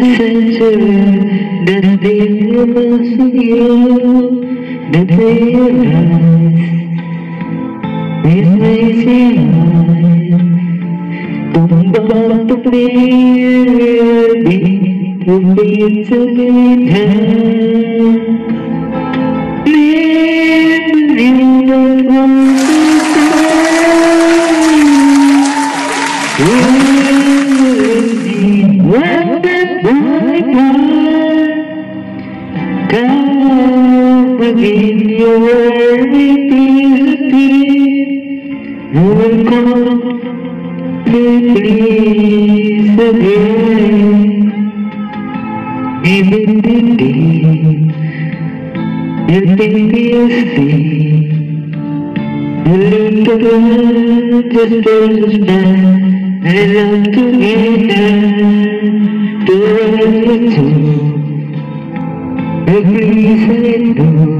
Adventure, the universe of you, the paradise, replacing life. Tumbang terpilih, terpilih sekitar. Every side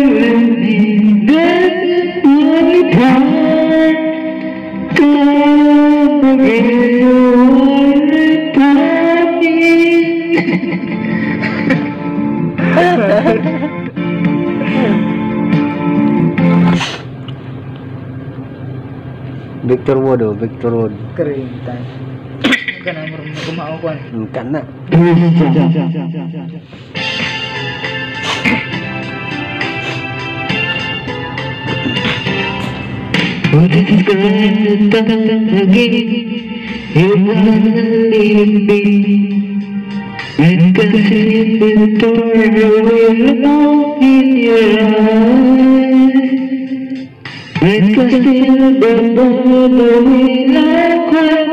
Victor Wood oh, Victor Wood. Keren tay. Bukan nomor rumah aku kan. Bukan nak. Hãy cho xin đừng bao đời lá quên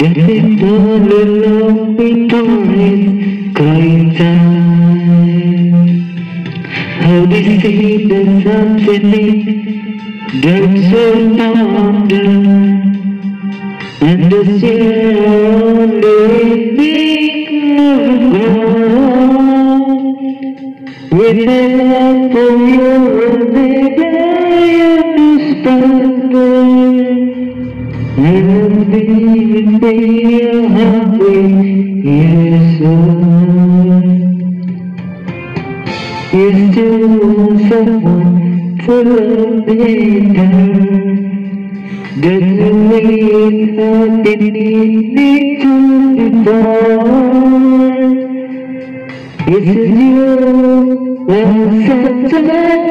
Để đêm đó lên lòng bên tôi Cười ra Hầu đi xin đừng dám xin đi Đừng xuân tóc be be is to someone love me down. Doesn't mean I didn't need to before. It's you and sentimental.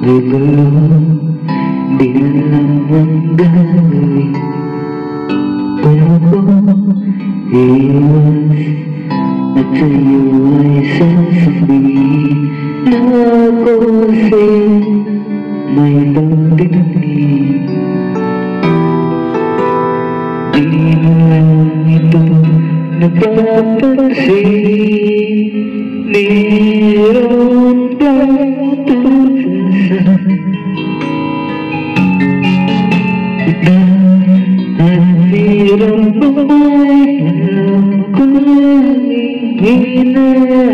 Galaw, di na lang ang gagawin Pero kung iwas at sa'yo ay sasabihin Na ako sa'yo may pagdating Di na lang ito nagpapagdating Kung ano